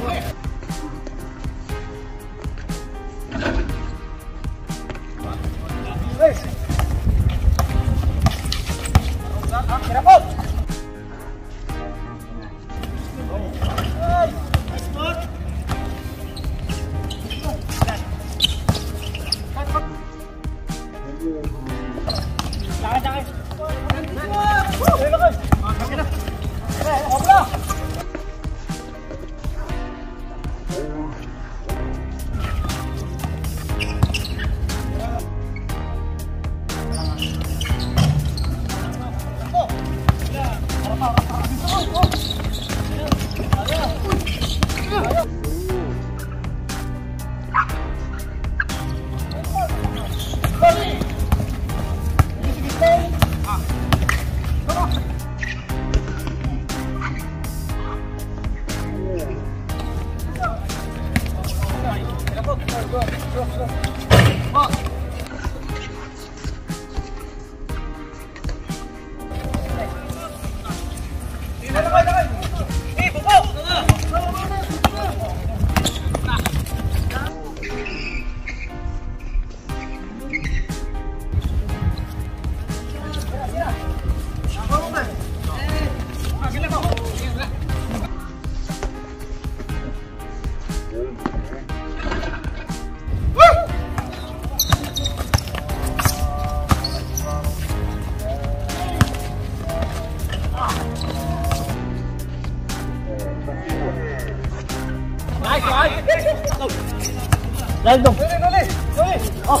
Where? Đây lên cùng Oh.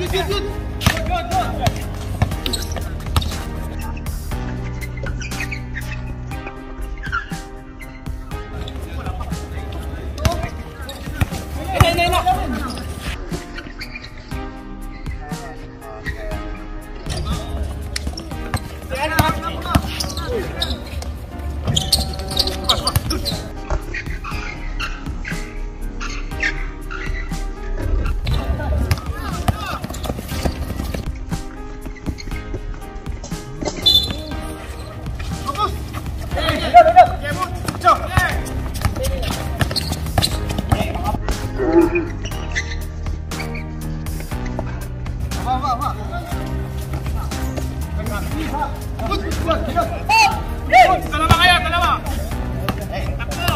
Идет, идет, идет! Dalawa kaya, dalawa! Tatlo!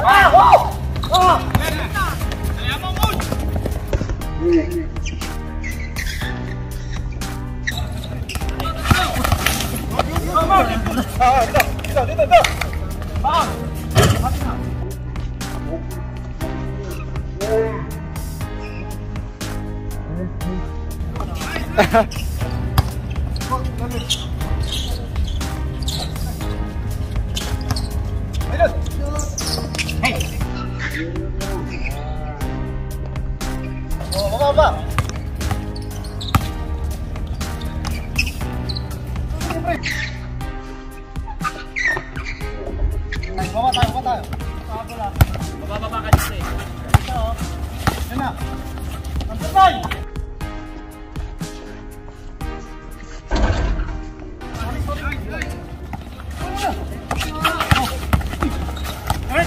Ah! Oh! Ah! Kaya mo, Moon! Ah! 哎呀！嘿！哦，慢慢慢。مش